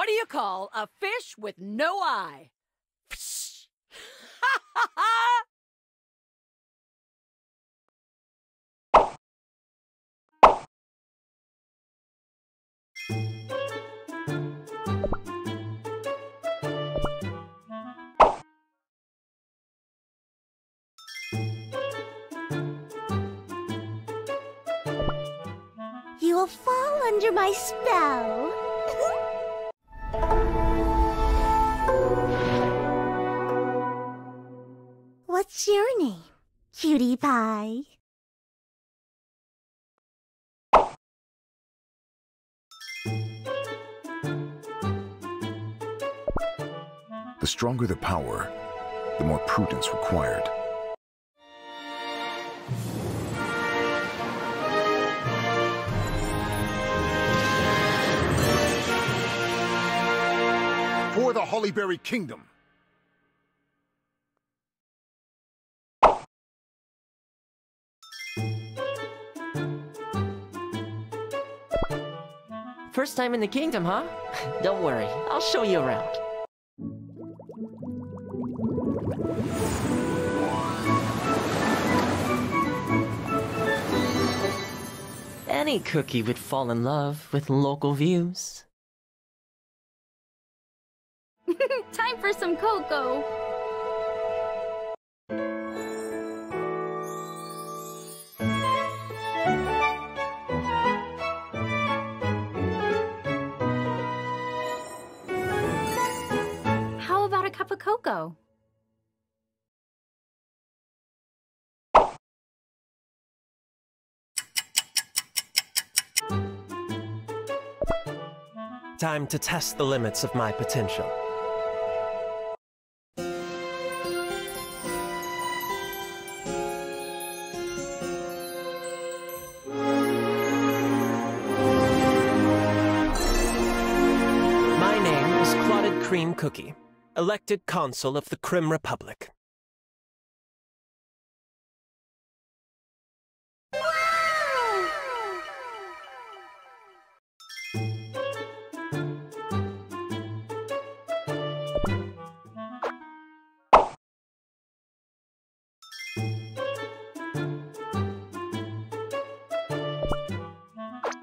What do you call a fish with no eye? Ha! You will fall under my spell. What's your name, cutie pie? The stronger the power, the more prudence required. For the Hollyberry Kingdom. First time in the kingdom, huh? Don't worry, I'll show you around. Any cookie would fall in love with local views. Time for some cocoa. Cocoa? Time to test the limits of my potential. My name is Clotted Cream Cookie, elected consul of the Creme Republic.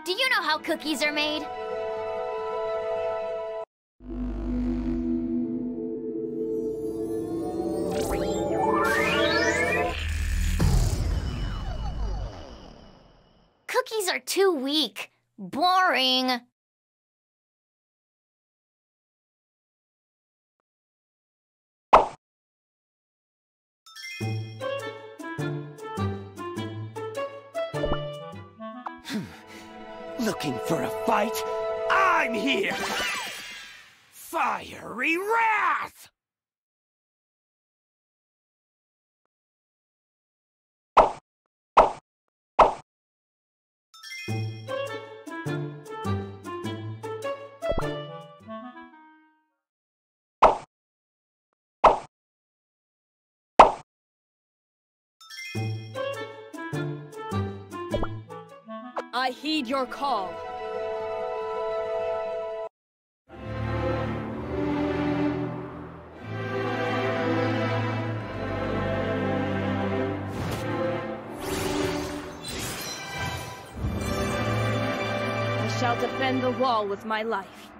Do you know how cookies are made? Cookies are too weak. Boring. Hmm. Looking for a fight? I'm here! Fiery Wrath! I heed your call. I shall defend the wall with my life.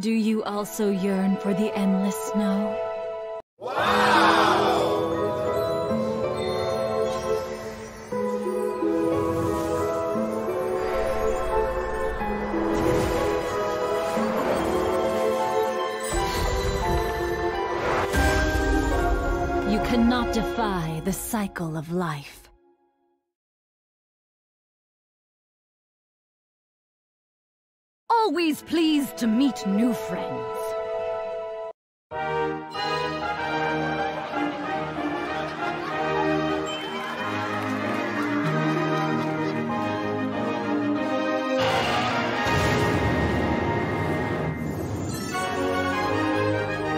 Do you also yearn for the endless snow? You cannot defy the cycle of life. Always pleased to meet new friends.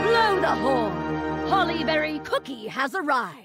Blow the horn! Hollyberry Cookie has arrived.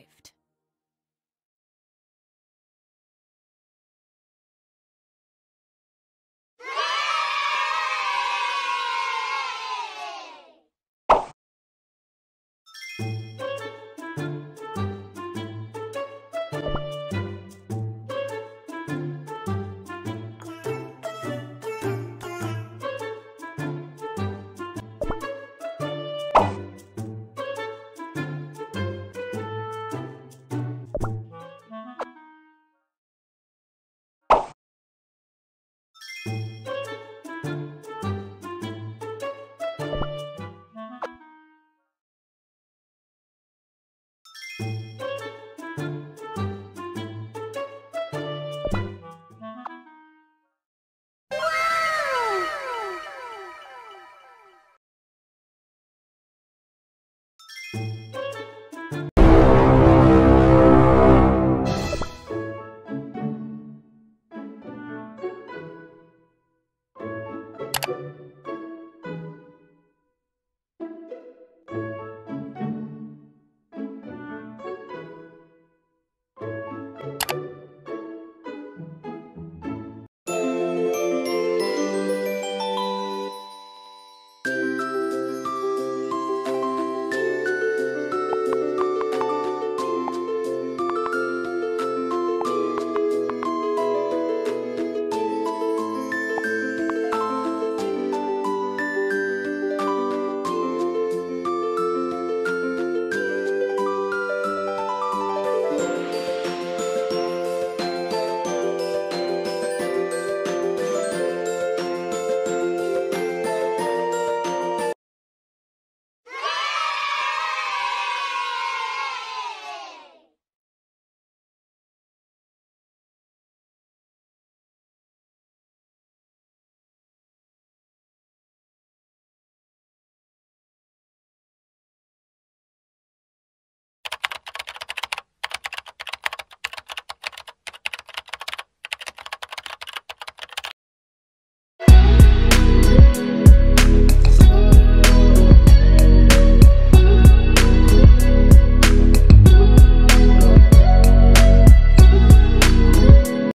You